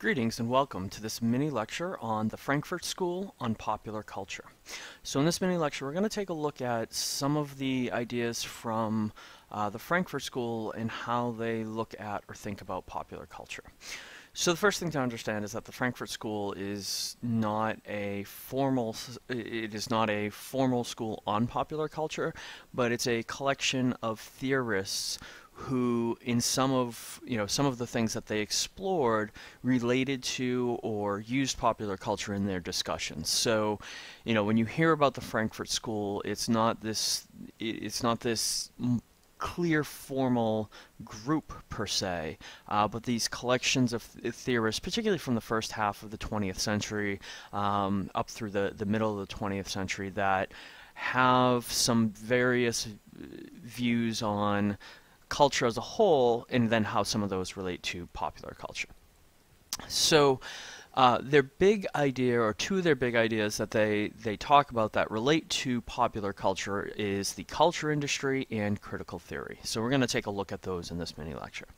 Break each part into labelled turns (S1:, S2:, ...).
S1: Greetings and welcome to this mini lecture on the Frankfurt School on popular culture. So in this mini lecture we're going to take a look at some of the ideas from uh, the Frankfurt School and how they look at or think about popular culture. So the first thing to understand is that the Frankfurt School is not a formal it is not a formal school on popular culture, but it's a collection of theorists who in some of you know some of the things that they explored related to or used popular culture in their discussions. So you know when you hear about the frankfurt school it's not this it's not this clear formal group per se, uh, but these collections of th theorists, particularly from the first half of the 20th century um, up through the, the middle of the 20th century, that have some various views on culture as a whole, and then how some of those relate to popular culture. So, uh, their big idea, or two of their big ideas that they, they talk about that relate to popular culture, is the culture industry and critical theory. So, we're going to take a look at those in this mini lecture.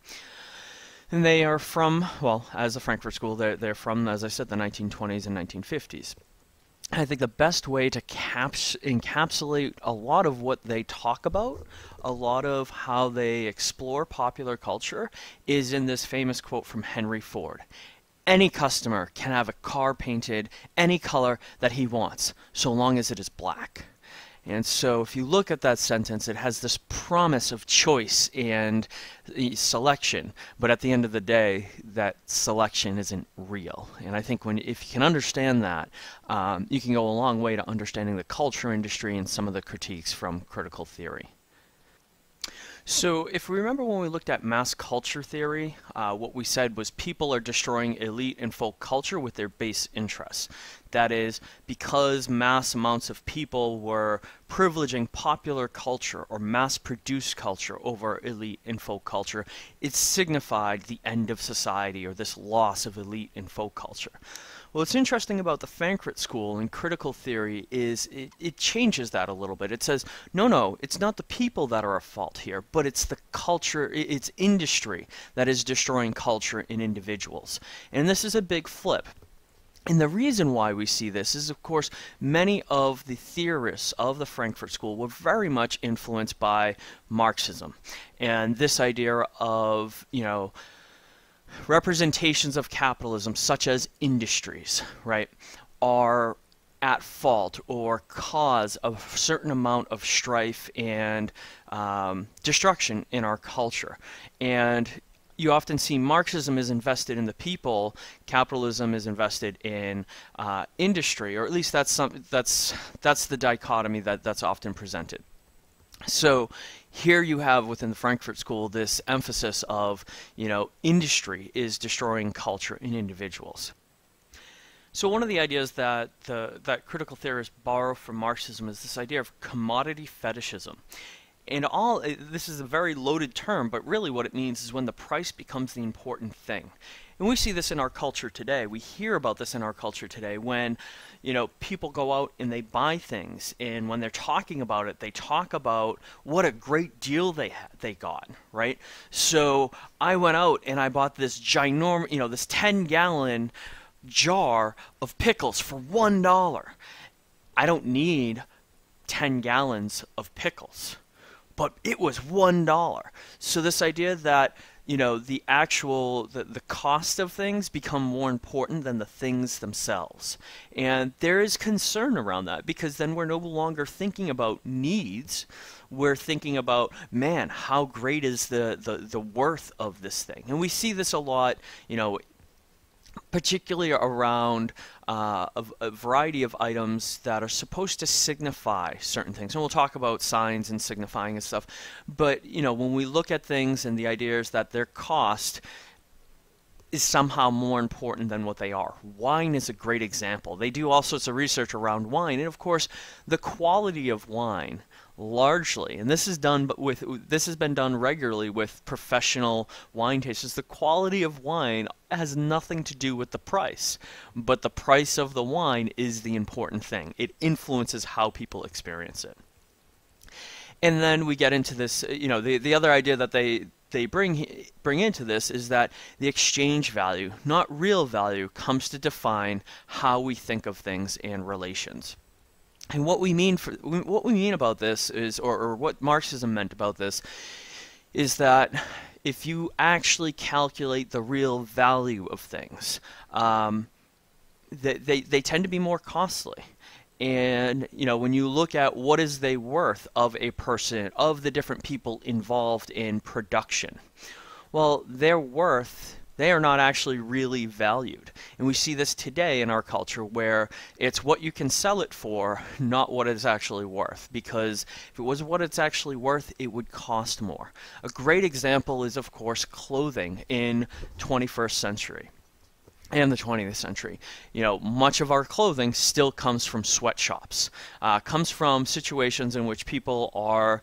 S1: And they are from, well, as a Frankfurt School, they're, they're from, as I said, the 1920s and 1950s. I think the best way to caps- encapsulate a lot of what they talk about, a lot of how they explore popular culture, is in this famous quote from Henry Ford. Any customer can have a car painted any color that he wants, so long as it is black. And so if you look at that sentence, it has this promise of choice and selection, but at the end of the day, that selection isn't real. And I think when if you can understand that, um, you can go a long way to understanding the culture industry and some of the critiques from critical theory. So if we remember when we looked at mass culture theory, uh, what we said was people are destroying elite and folk culture with their base interests. That is, because mass amounts of people were privileging popular culture or mass produced culture over elite and folk culture, it signified the end of society or this loss of elite and folk culture. Well, what's interesting about the Frankfurt School and critical theory is it, it changes that a little bit. It says, no, no, it's not the people that are at fault here, but it's the culture, it's industry that is destroying culture in individuals. And this is a big flip. And the reason why we see this is, of course, many of the theorists of the Frankfurt School were very much influenced by Marxism. And this idea of, you know, representations of capitalism, such as industries, right, are at fault or cause a certain amount of strife and um, destruction in our culture. And you often see Marxism is invested in the people, capitalism is invested in uh, industry, or at least that's some, that's that's the dichotomy that that's often presented. So here you have within the Frankfurt School this emphasis of, you know, industry is destroying culture in individuals. So one of the ideas that the, that critical theorists borrow from Marxism is this idea of commodity fetishism. And all uh, this is a very loaded term, but really what it means is when the price becomes the important thing. And we see this in our culture today. We hear about this in our culture today when, you know, people go out and they buy things, and when they're talking about it, they talk about what a great deal they they got, right? So I went out and I bought this ginormous, you know, this 10 gallon jar of pickles for one dollar. I don't need 10 gallons of pickles, but it was one dollar. So this idea that you know the actual the, the cost of things become more important than the things themselves. And there is concern around that because then we're no longer thinking about needs. We're thinking about man how great is the, the the worth of this thing? And we see this a lot you know particularly around uh, a, a, variety of items that are supposed to signify certain things. And we'll talk about signs and signifying and stuff. But, you know, when we look at things and the idea is that their cost is somehow more important than what they are. Wine is a great example. They do all sorts of research around wine. And, of course, the quality of wine largely, and this is done but with this has been done regularly with professional wine tasters. The quality of wine has nothing to do with the price, but the price of the wine is the important thing. It influences how people experience it. And then we get into this, you know, the the other idea that they they bring bring into this is that the exchange value, not real value, comes to define how we think of things and relations. And what we mean for what we mean about this is, or, or what Marxism meant about this, is that if you actually calculate the real value of things, um, they, they, they tend to be more costly. And you know, when you look at what is they worth of a person, of the different people involved in production, well, their worth they are not actually really valued. And we see this today in our culture where it's what you can sell it for, not what it's actually worth. Because if it was what it's actually worth, it would cost more. A great example is, of course, clothing in 21st century and the 20th century. You know, much of our clothing still comes from sweatshops, uh, comes from situations in which people are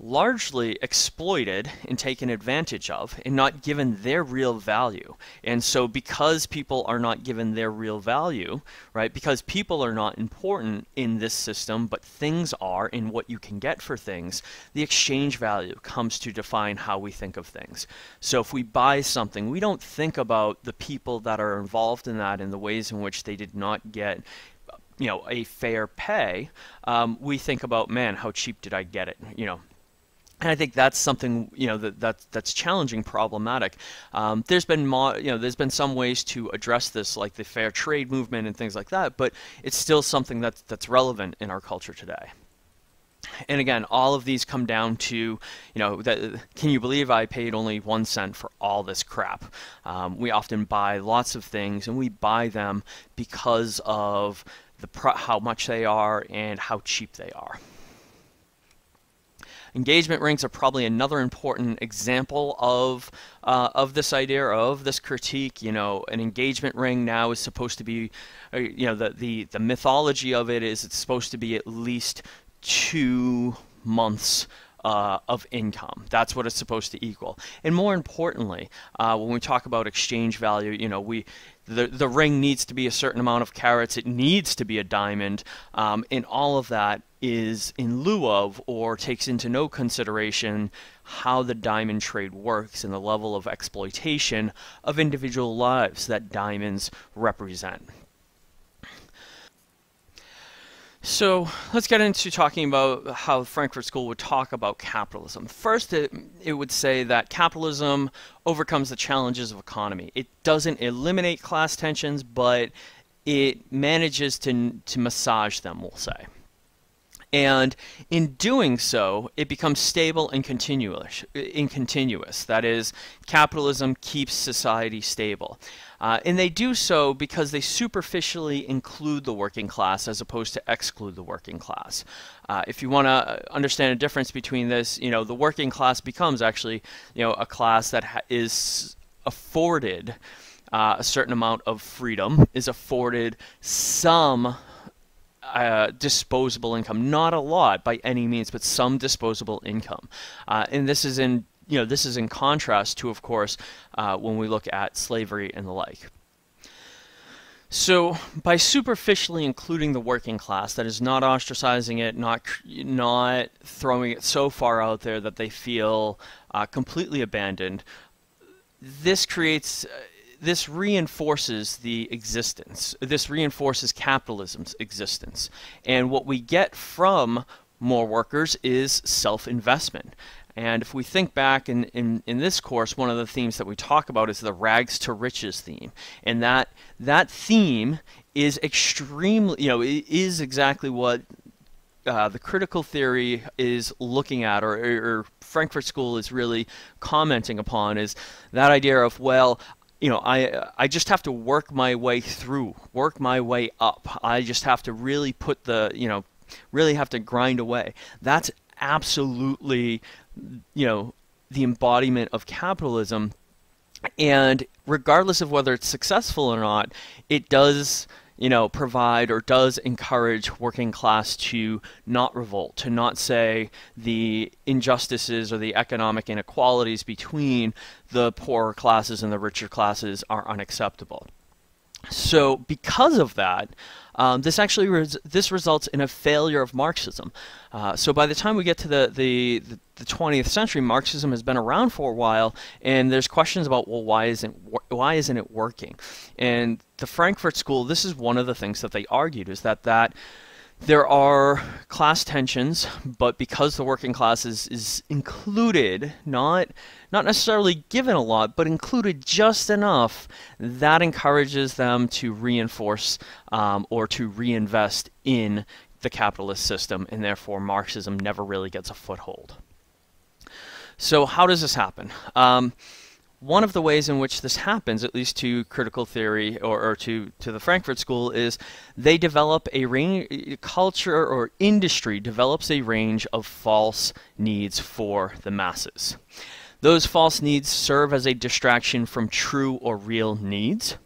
S1: largely exploited and taken advantage of and not given their real value. And so because people are not given their real value, right? Because people are not important in this system, but things are in what you can get for things, the exchange value comes to define how we think of things. So if we buy something, we don't think about the people that are involved in that and the ways in which they did not get you know a fair pay um, we think about man how cheap did i get it you know and I think that's something you know that, that that's challenging, problematic. Um, there's been mo- you know there's been some ways to address this, like the fair trade movement and things like that, but it's still something that's that's relevant in our culture today. And again, all of these come down to, you know, that, can you believe I paid only one cent for all this crap? Um, we often buy lots of things, and we buy them because of the how much they are and how cheap they are. Engagement rings are probably another important example of uh, of this idea of this critique. You know, an engagement ring now is supposed to be, uh, you know, the, the the mythology of it is it's supposed to be at least two months uh, of income. That's what it's supposed to equal. And more importantly, uh, when we talk about exchange value, you know, we the the ring needs to be a certain amount of carats. It needs to be a diamond, um, and all of that is in lieu of or takes into no consideration how the diamond trade works and the level of exploitation of individual lives that diamonds represent. So let's get into talking about how Frankfurt School would talk about capitalism. First, it, it would say that capitalism overcomes the challenges of economy. It doesn't eliminate class tensions, but it manages to, to massage them, we'll say. And in doing so, it becomes stable and continuous. In continuous. That is, capitalism keeps society stable. Uh, and they do so because they superficially include the working class as opposed to exclude the working class. Uh, if you want to understand a difference between this, you know, the working class becomes actually, you know, a class that is afforded uh, a certain amount of freedom, is afforded some uh, disposable income. Not a lot by any means, but some disposable income. Uh, and this is in you know this is in contrast to, of course, uh, when we look at slavery and the like. So, by superficially including the working class, that is not ostracizing it, not not throwing it so far out there that they feel uh, completely abandoned, this creates this reinforces the existence. This reinforces capitalism's existence. And what we get from more workers is self investment. And if we think back in, in, in this course, one of the themes that we talk about is the rags to riches theme. And that, that theme is extremely, you know, is exactly what uh, the critical theory is looking at, or, or, Frankfurt School is really commenting upon, is that idea of, well, you know, I I just have to work my way through, work my way up. I just have to really put the, you know, really have to grind away. That's absolutely, you know, the embodiment of capitalism. And regardless of whether it's successful or not, it does you know, provide or does encourage working class to not revolt, to not say the injustices or the economic inequalities between the poorer classes and the richer classes are unacceptable. So because of that, um, this actually res this results in a failure of Marxism. Uh, so by the time we get to the, the, the 20th century, Marxism has been around for a while, and there's questions about well, why isn't why isn't it working? And the Frankfurt School, this is one of the things that they argued is that that there are class tensions, but because the working class is, is included, not not necessarily given a lot, but included just enough, that encourages them to reinforce um, or to reinvest in the capitalist system, and therefore Marxism never really gets a foothold. So how does this happen? Um, one of the ways in which this happens, at least to critical theory or, or, to, to the Frankfurt School, is they develop a range, culture or industry develops a range of false needs for the masses. Those false needs serve as a distraction from true or real needs.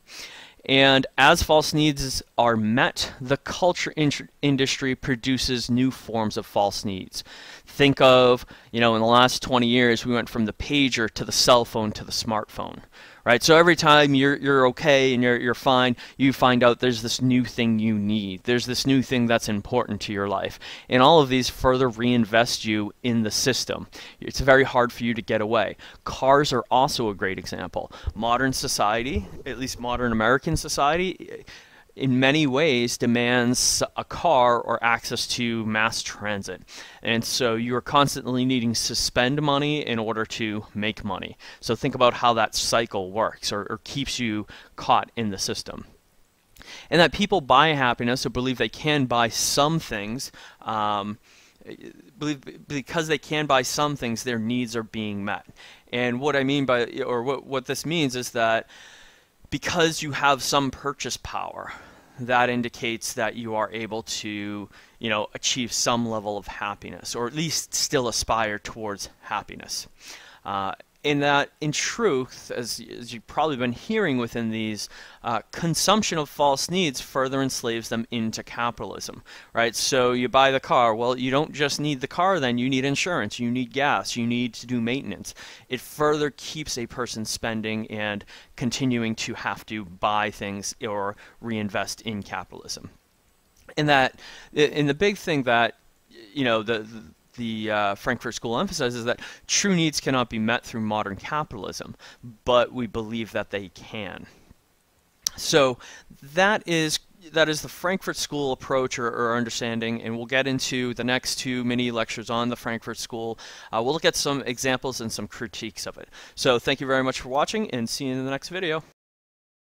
S1: And as false needs are met, the culture in industry produces new forms of false needs. Think of, you know, in the last 20 years, we went from the pager to the cell phone to the smartphone right? So every time you're you're okay and you're you're fine, you find out there's this new thing you need. There's this new thing that's important to your life, and all of these further reinvest you in the system. It's very hard for you to get away. Cars are also a great example. Modern society, at least modern American society in many ways demands a car or access to mass transit. And so you are constantly needing to spend money in order to make money. So think about how that cycle works or, or keeps you caught in the system. And that people buy happiness or believe they can buy some things. Um, believe because they can buy some things, their needs are being met. And what I mean by, or what, what this means is that because you have some purchase power, that indicates that you are able to, you know, achieve some level of happiness, or at least still aspire towards happiness. Uh, in that, in truth, as, as you've probably been hearing within these, uh, consumption of false needs further enslaves them into capitalism, right? So you buy the car. Well, you don't just need the car then, you need insurance, you need gas, you need to do maintenance. It further keeps a person spending and continuing to have to buy things or reinvest in capitalism. And that, and the big thing that, you know, the, the the uh, Frankfurt School emphasizes that true needs cannot be met through modern capitalism, but we believe that they can. So that is that is the Frankfurt School approach or, or, understanding, and we'll get into the next two mini lectures on the Frankfurt School. Uh, we'll look at some examples and some critiques of it. So thank you very much for watching, and see you in the next video.